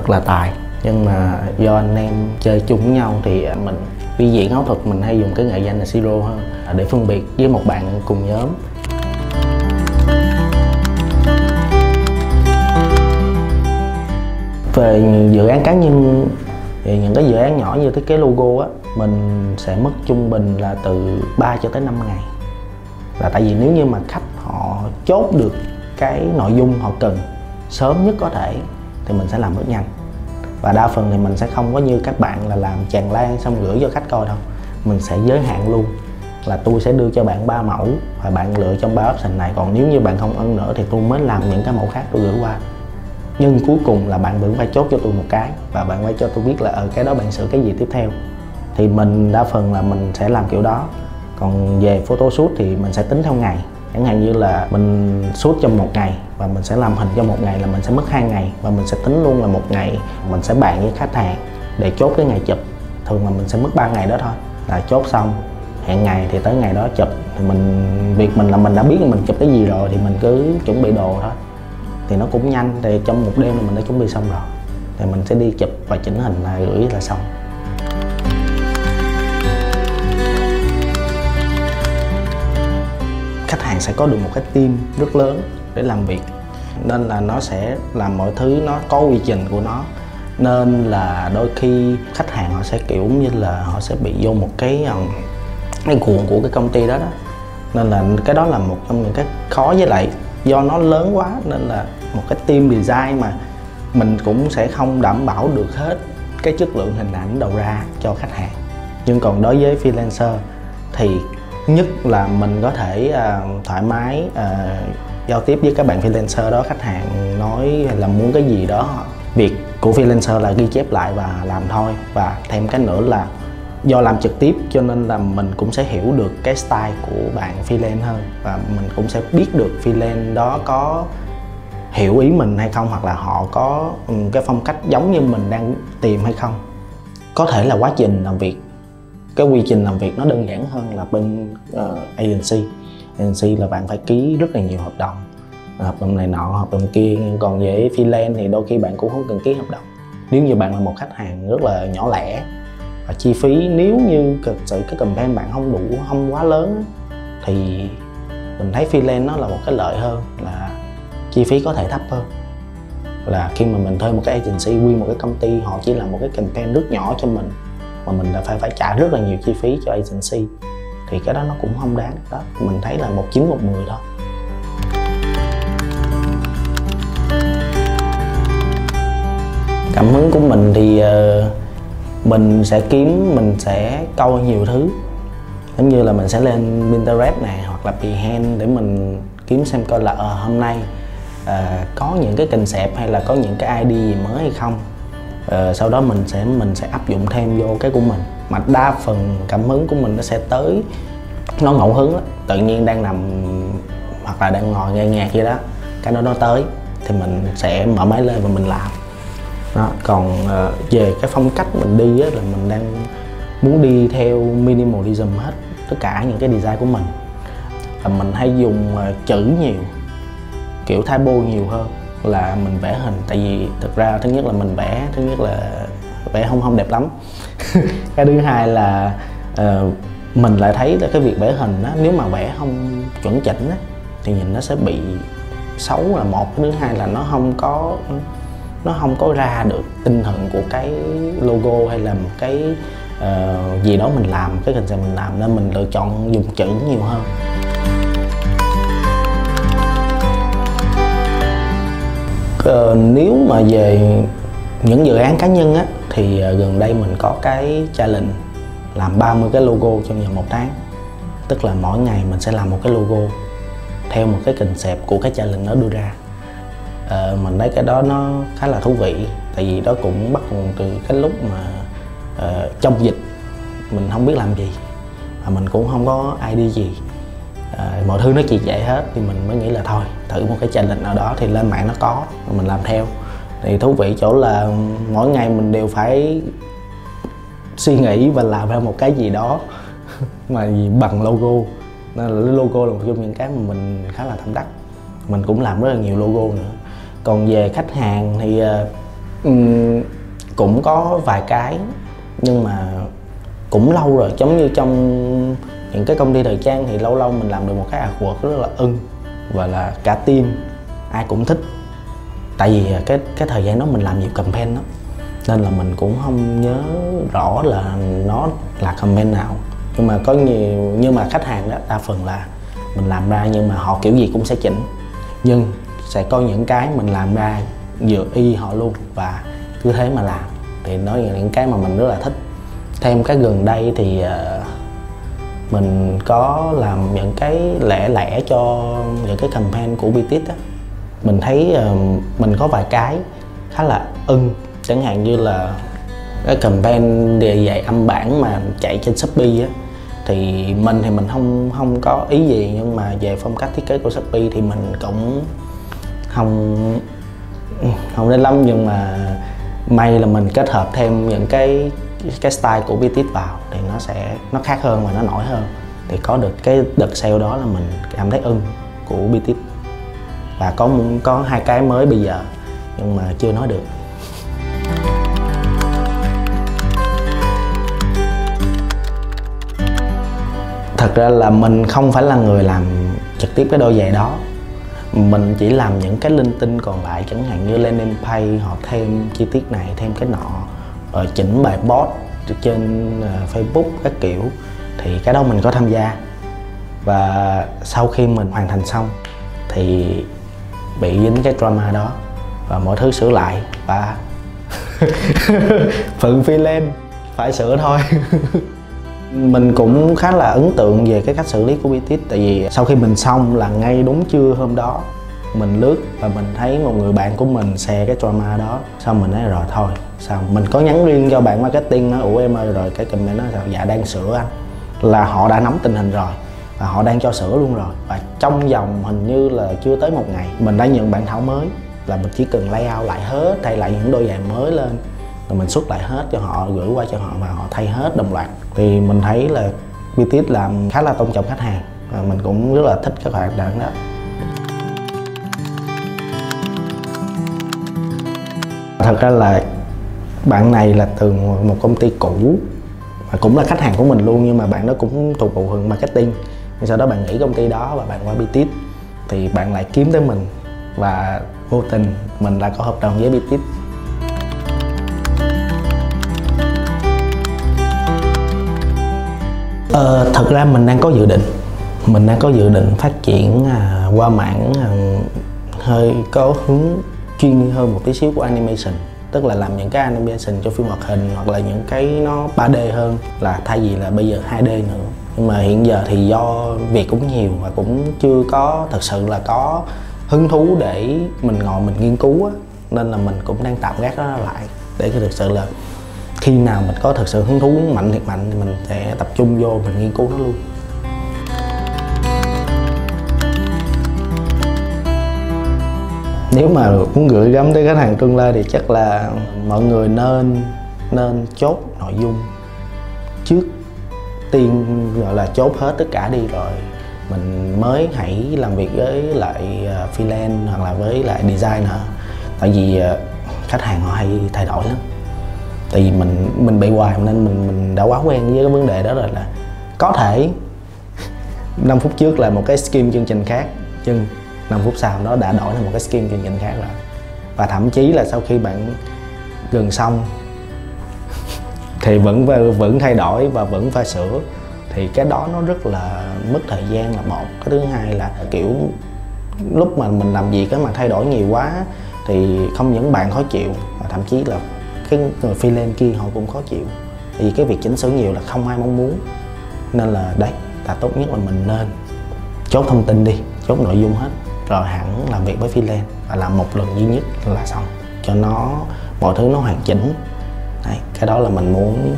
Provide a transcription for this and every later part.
thật là tài. Nhưng mà do anh em chơi chung với nhau thì mình, vi diễn ảo thuật mình hay dùng cái nghệ danh là siro hơn à, để phân biệt với một bạn cùng nhóm. Về dự án cá nhân, thì những cái dự án nhỏ như thiết kế logo á, mình sẽ mất trung bình là từ 3 cho tới 5 ngày. Là tại vì nếu như mà khách họ chốt được cái nội dung họ cần sớm nhất có thể thì mình sẽ làm rất nhanh. Và đa phần thì mình sẽ không có như các bạn là làm tràn lan xong gửi cho khách coi đâu. Mình sẽ giới hạn luôn là tôi sẽ đưa cho bạn ba mẫu và bạn lựa trong ba option này. Còn nếu như bạn không ưng nữa thì tôi mới làm những cái mẫu khác tôi gửi qua. Nhưng cuối cùng là bạn vẫn phải chốt cho tôi một cái và bạn phải cho tôi biết là ở cái đó bạn sửa cái gì tiếp theo. Thì mình đa phần là mình sẽ làm kiểu đó. Còn về photo shoot thì mình sẽ tính theo ngày chẳng hạn như là mình suốt trong một ngày và mình sẽ làm hình trong một ngày là mình sẽ mất hai ngày và mình sẽ tính luôn là một ngày mình sẽ bàn với khách hàng để chốt cái ngày chụp. Thường là mình sẽ mất 3 ngày đó thôi. Là chốt xong, hẹn ngày thì tới ngày đó chụp. Thì mình, việc mình là mình đã biết mình chụp cái gì rồi thì mình cứ chuẩn bị đồ thôi. Thì nó cũng nhanh, thì trong một đêm là mình đã chuẩn bị xong rồi. Thì mình sẽ đi chụp và chỉnh hình là gửi là xong. Khách hàng sẽ có được một cái team rất lớn để làm việc. Nên là nó sẽ làm mọi thứ nó có quy trình của nó. Nên là đôi khi khách hàng họ sẽ, kiểu như là, họ sẽ bị vô một cái cái cuồng của cái công ty đó đó. Nên là cái đó là một trong những cái khó với lại do nó lớn quá, nên là một cái team design mà mình cũng sẽ không đảm bảo được hết cái chất lượng hình ảnh đầu ra cho khách hàng. Nhưng còn đối với freelancer thì nhất là mình có thể uh, thoải mái uh, giao tiếp với các bạn freelancer đó khách hàng nói là muốn cái gì đó việc của freelancer là ghi chép lại và làm thôi. Và thêm cái nữa là do làm trực tiếp cho nên là mình cũng sẽ hiểu được cái style của bạn freelance hơn và mình cũng sẽ biết được freelance đó có hiểu ý mình hay không hoặc là họ có ừ, cái phong cách giống như mình đang tìm hay không. Có thể là quá trình làm việc cái quy trình làm việc nó đơn giản hơn là bên ờ, uh, agency agency là bạn phải ký rất là nhiều hợp đồng à, hợp đồng này nọ hợp đồng kia. Nhưng còn về freelance thì đôi khi bạn cũng không cần ký hợp đồng. Nếu như bạn là một khách hàng rất là nhỏ lẻ và chi phí nếu như thực sự cái campaign bạn không đủ không quá lớn thì mình thấy freelance nó là một cái lợi hơn là chi phí có thể thấp hơn. Là khi mà mình thuê một cái agency quy một cái công ty họ chỉ làm một cái campaign rất nhỏ cho mình mà mình đã phải phải trả rất là nhiều chi phí cho agency thì cái đó nó cũng không đáng đó. Mình thấy là một chín một mười thôi cảm hứng của mình thì uh, mình sẽ kiếm mình sẽ câu nhiều thứ. Giống như là mình sẽ lên Pinterest này hoặc là Behance để mình kiếm xem coi là uh, hôm nay uh, có những cái concept hay là có những cái ID gì mới hay không uh, sau đó mình sẽ mình sẽ áp dụng thêm vô cái của mình. Mà đa phần cảm hứng của mình nó sẽ tới nó ngẫu hứng đó. tự nhiên đang nằm hoặc là đang ngồi nghe nhạc gì đó cái đó nó tới thì mình sẽ mở máy lên và mình làm. Đó còn uh, về cái phong cách mình đi á, là mình đang muốn đi theo minimalism hết tất cả những cái design của mình. Là mình hay dùng uh, chữ nhiều kiểu typo nhiều hơn là mình vẽ hình. Tại vì thực ra thứ nhất là mình vẽ thứ nhất là vẽ không không đẹp lắm. Cái thứ hai là uh, mình lại thấy là cái việc vẽ hình á nếu mà vẽ không chuẩn chỉnh á thì nhìn nó sẽ bị xấu là một. Cái thứ hai là nó không có nó không có ra được tinh thần của cái logo hay là một cái uh, gì đó mình làm cái concept mình làm. Nên mình lựa chọn dùng chữ nhiều hơn. Ờ, nếu mà về những dự án cá nhân á thì ờ, gần đây mình có cái challenge làm 30 cái logo trong vòng một tháng. Tức là mỗi ngày mình sẽ làm một cái logo theo một cái concept của cái challenge nó đưa ra. À, mình thấy cái đó nó khá là thú vị tại vì đó cũng bắt nguồn từ cái lúc mà uh, trong dịch mình không biết làm gì và mình cũng không có ID gì à, mọi thứ nó chỉ vậy hết thì mình mới nghĩ là thôi thử một cái challenge nào đó thì lên mạng nó có mình làm theo. Thì thú vị chỗ là mỗi ngày mình đều phải suy nghĩ và làm ra một cái gì đó mà bằng logo. Nên là logo là một trong những cái mà mình khá là tâm đắc mình cũng làm rất là nhiều logo nữa. Còn về khách hàng thì uh, cũng có vài cái nhưng mà cũng lâu rồi giống như trong những cái công ty thời trang thì lâu lâu mình làm được một cái artwork rất là ưng và là cả team ai cũng thích. Tại vì à, cái cái thời gian đó mình làm nhiều campaign đó nên là mình cũng không nhớ rõ là nó là campaign nào. Nhưng mà có nhiều nhưng mà khách hàng đó đa phần là mình làm ra nhưng mà họ kiểu gì cũng sẽ chỉnh. Nhưng sẽ có những cái mình làm ra vừa y họ luôn và cứ thế mà làm. Thì nói là những cái mà mình rất là thích. Thêm cái gần đây thì uh, mình có làm những cái lẻ lẻ cho những cái campaign của BTS á. Mình thấy ờ, mình có vài cái khá là ưng. Chẳng hạn như là cái campaign đề dạy âm bản mà chạy trên Shopee á. Thì mình thì mình không không có ý gì, nhưng mà về phong cách thiết kế của Shopee thì mình cũng không không nên lắm. Nhưng mà may là mình kết hợp thêm những cái cái style của BTS vào thì nó sẽ, nó khác hơn và nó nổi hơn. Thì có được cái đợt sale đó là mình cảm thấy ưng của BTS và có có hai cái mới bây giờ, nhưng mà chưa nói được. Thật ra là mình không phải là người làm trực tiếp cái đôi giày đó. Mình chỉ làm những cái linh tinh còn lại, chẳng hạn như landing page họ thêm chi tiết này, thêm cái nọ rồi chỉnh bài post trên ờ, Facebook các kiểu thì cái đó mình có tham gia. Và sau khi mình hoàn thành xong thì bị dính cái drama đó và mọi thứ sửa lại và phận phi lên, phải sửa thôi. Mình cũng khá là ấn tượng về cái cách xử lý của BTS tại vì sau khi mình xong là ngay đúng trưa hôm đó mình lướt và mình thấy một người bạn của mình share cái trauma đó. Xong mình nói, rồi thôi xong mình có nhắn riêng cho bạn marketing nói, ủa em ơi, rồi cái comment nó sao dạ đang sửa anh. Là họ đã nắm tình hình rồi và họ đang cho sửa luôn rồi. Và trong vòng hình như là chưa tới một ngày, mình đã nhận bản thảo mới là mình chỉ cần layout lại hết, thay lại những đôi giày mới lên rồi mình xuất lại hết cho họ, gửi qua cho họ và họ thay hết đồng loạt. Thì mình thấy là BTS làm khá là tôn trọng khách hàng và mình cũng rất là thích các hoạt động đó. Thật ra là bạn này là từ một công ty cũ và cũng là khách hàng của mình luôn nhưng mà bạn đó cũng thuộc bộ phận marketing. Nhưng sau đó bạn nghỉ công ty đó và bạn qua BTS thì bạn lại kiếm tới mình và vô tình mình lại có hợp đồng với BTS Ờ, thật ra mình đang có dự định. Mình đang có dự định phát triển à, qua mảng à, hơi có hướng chuyên hơn một tí xíu của animation, tức là làm những cái animation cho phim hoạt hình hoặc là những cái nó 3D hơn, là thay vì là bây giờ 2D nữa. Nhưng mà hiện giờ thì do việc cũng nhiều và cũng chưa có, thật sự là có hứng thú để mình ngồi mình nghiên cứu á, nên là mình cũng đang tạm gác nó lại để cái thực sự là khi nào mình có thật sự hứng thú mạnh thiệt mạnh thì mình sẽ tập trung vô mình nghiên cứu nó luôn. Nếu mà muốn gửi gắm tới khách hàng tương lai thì chắc là mọi người nên nên chốt nội dung trước. Tiên gọi là chốt hết tất cả đi rồi mình mới hãy làm việc với lại à, freelance hoặc là với lại designer tại vì à, khách hàng họ hay thay đổi lắm. Tại vì mình mình bị hoài nên mình mình đã quá quen với cái vấn đề đó rồi là có thể 5 phút trước là một cái scheme chương trình khác, nhưng 5 phút sau nó đã đổi thành một cái skin chương trình khác rồi. Và thậm chí là sau khi bạn gần xong, thì vẫn vẫn thay đổi và vẫn phải sửa thì cái đó nó rất là mất thời gian là một. Cái thứ hai là, kiểu, lúc mà mình làm việc cái mà thay đổi nhiều quá thì không những bạn khó chịu, mà thậm chí là cái người phi lên kia họ cũng khó chịu. Vì cái việc chỉnh sửa nhiều là không ai mong muốn. Nên là đấy, là tốt nhất là mình nên chốt thông tin đi, chốt nội dung hết rồi hẳn làm việc với Finland và làm một lần duy nhất là xong cho nó mọi thứ nó hoàn chỉnh. Đấy, cái đó là mình muốn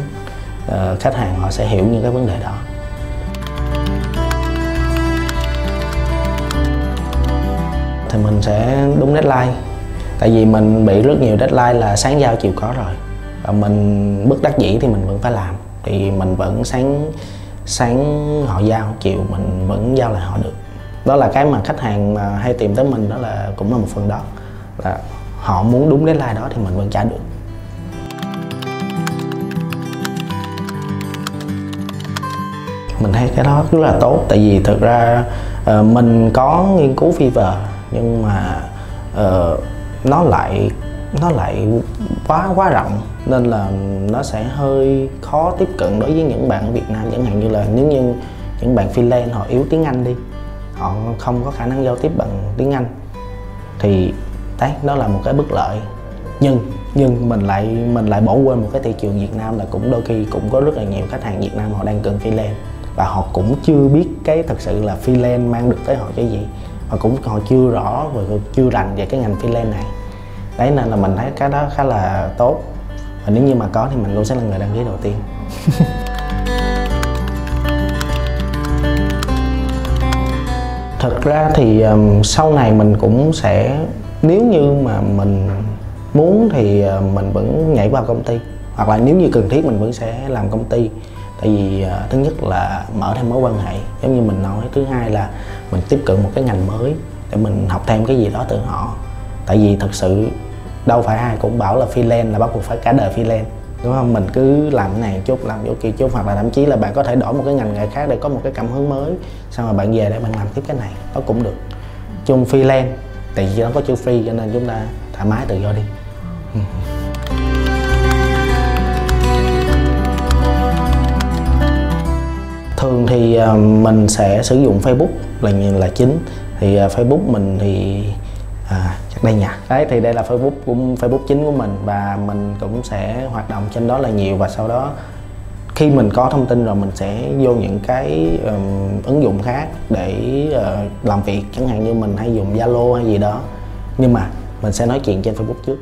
uh, khách hàng họ sẽ hiểu những cái vấn đề đó. Thì mình sẽ đúng deadline tại vì mình bị rất nhiều deadline là sáng giao chiều có rồi. Và mình bất đắc dĩ thì mình vẫn phải làm thì mình vẫn sáng sáng họ giao chiều mình vẫn giao lại họ được đó là cái mà khách hàng mà hay tìm tới mình đó là cũng là một phần đó. Là họ muốn đúng deadline đó thì mình vẫn trả được. Mình thấy cái đó rất là tốt tại vì thực ra uh, mình có nghiên cứu fever nhưng mà uh, nó lại nó lại quá quá rộng nên là nó sẽ hơi khó tiếp cận đối với những bạn ở Việt Nam. Chẳng hạn như là nếu như những bạn Finland họ yếu tiếng Anh đi họ không có khả năng giao tiếp bằng tiếng Anh. Thì đấy, đó là một cái bất lợi. Nhưng nhưng mình lại mình lại bỏ quên một cái thị trường Việt Nam là cũng đôi khi cũng có rất là nhiều khách hàng Việt Nam họ đang cần freelance và họ cũng chưa biết cái thật sự là freelance mang được tới họ cái gì. Họ cũng, họ chưa rõ và chưa rành về cái ngành freelance này. Đấy, nên là mình thấy cái đó khá là tốt. Và nếu như mà có thì mình cũng sẽ là người đăng ký đầu tiên. thực ra thì um, sau này mình cũng sẽ nếu như mà mình muốn thì uh, mình vẫn nhảy vào công ty. Hoặc là nếu như cần thiết mình vẫn sẽ làm công ty. Tại vì uh, thứ nhất là mở thêm mối quan hệ giống như mình nói. Thứ hai là mình tiếp cận một cái ngành mới để mình học thêm cái gì đó từ họ. Tại vì thật sự đâu phải ai cũng bảo là freelance là bắt buộc phải cả đời freelance đúng không? Mình cứ làm cái này chút làm chỗ kia chút hoặc là thậm chí là bạn có thể đổi một cái ngành nghề khác để có một cái cảm hứng mới. Xong rồi bạn về để bạn làm tiếp cái này nó cũng được. Chung freelance tại vì nó có chữ free cho nên chúng ta thoải mái tự do đi. Thường thì ờ, mình sẽ sử dụng facebook là là chính. Thì ờ, facebook mình thì à, đây nhà đấy thì đây là facebook của facebook chính của mình và mình cũng sẽ hoạt động trên đó là nhiều và sau đó khi mình có thông tin rồi mình sẽ vô những cái um, ứng dụng khác để uh, làm việc. Chẳng hạn như mình hay dùng zalo hay gì đó. Nhưng mà mình sẽ nói chuyện trên facebook trước.